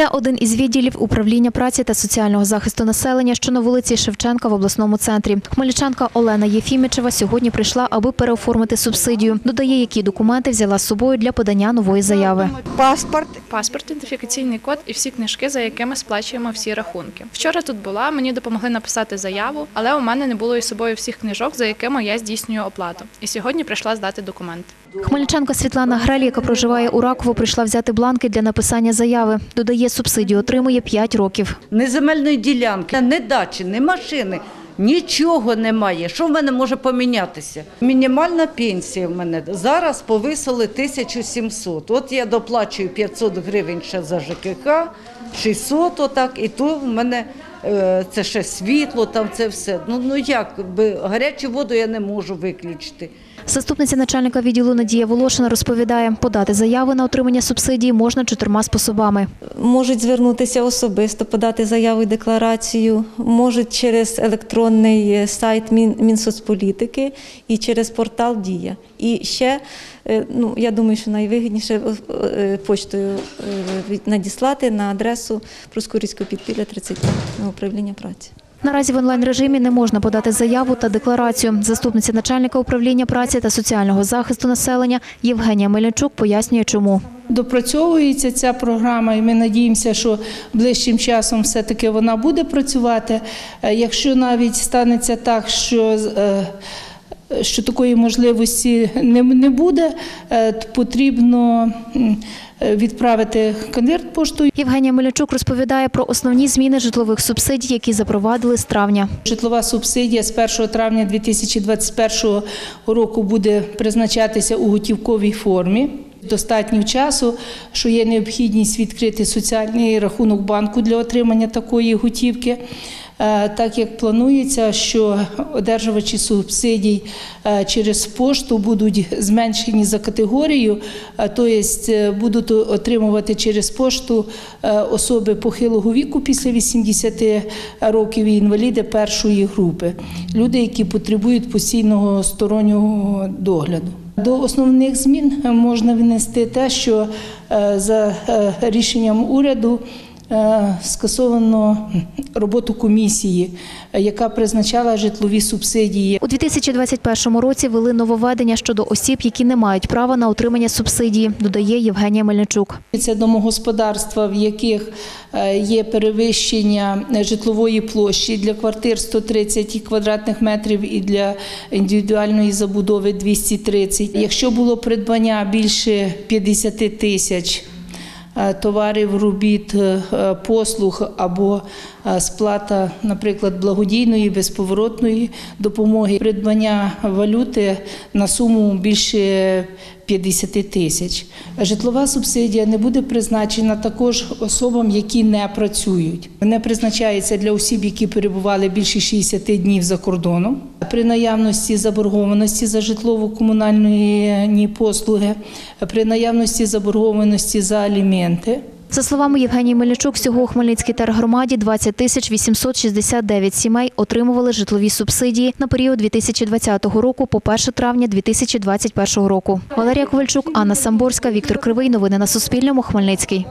Це один із відділів управління праці та соціального захисту населення, що на вулиці Шевченка в обласному центрі. Хмельничанка Олена Єфімічева сьогодні прийшла, аби переоформити субсидію. Додає, які документи взяла з собою для подання нової заяви. Паспорт. Паспорт, ідентифікаційний код і всі книжки, за якими сплачуємо всі рахунки. Вчора тут була, мені допомогли написати заяву, але у мене не було із собою всіх книжок, за якими я здійснюю оплату. І сьогодні прийшла здати документи. Хмельничанка Світлана Грель, яка проживає у Раково, прийшла взяти бланки для написання заяви. Додає, субсидію отримує 5 років. Ні земельної ділянки, ні дачі, ні машини. Нічого немає. Що в мене може помінятися? Мінімальна пенсія в мене зараз повисили 1700. От я доплачую 500 гривень ще за ЖКХ, 600 отак, і то в мене е, це ще світло, там це все. Ну, ну як, гарячу воду я не можу виключити. Заступниця начальника відділу Надія Волошина розповідає, подати заяви на отримання субсидії можна чотирма способами. Можуть звернутися особисто, подати заяву і декларацію, можуть через електронний сайт Мінсоцполітики і через портал Дія. І ще, е, ну я думаю, що найвигідніше е, е, почтою надіслати на адресу Проскурівського підпілля 35 на управління праці. Наразі в онлайн-режимі не можна подати заяву та декларацію. Заступниця начальника управління праці та соціального захисту населення Євгенія Мельничук пояснює, чому. Допрацьовується ця програма, і ми надіємося, що ближчим часом все-таки вона буде працювати. Е, Якщо навіть станеться так, що е, що такої можливості не, не буде, е, потрібно відправити конверт поштою. Євгенія Мельничук розповідає про основні зміни житлових субсидій, які запровадили з травня. Житлова субсидія з 1 травня 2021 року буде призначатися у готівковій формі. Достатньо часу, що є необхідність відкрити соціальний рахунок банку для отримання такої готівки. Е, Так як планується, що одержувачі субсидій е, через пошту будуть зменшені за категорією, тобто будуть отримувати через пошту особи похилого віку після 80 років і інваліди першої групи, люди, які потребують постійного стороннього догляду. До основних змін можна внести те, що за рішенням уряду скасовано роботу комісії, е, яка призначала житлові субсидії. У 2021 році вели нововведення щодо осіб, які не мають права на отримання субсидії, додає Євгенія Мельничук. Це домогосподарства, в яких е, є перевищення житлової площі для квартир 130 квадратних метрів і для індивідуальної забудови 230. Якщо було придбання більше 50 тисяч е, товарів, робіт, е, послуг або е, сплата, наприклад, благодійної безповоротної допомоги, придбання валюти на суму більше 50 тисяч. Житлова субсидія не буде призначена також особам, які не працюють. Не призначається для осіб, які перебували більше 60 днів за кордоном. При наявності заборгованості за житлово-комунальні послуги, при наявності заборгованості за аліменти. За словами Євгенії Мельничук, всього у Хмельницькій тергромаді 20 тисяч 869 сімей отримували житлові субсидії на період 2020 року по 1 травня 2021 року. Валерія Ковальчук, Анна Самборська, Віктор Кривий. Новини на Суспільному. Хмельницький.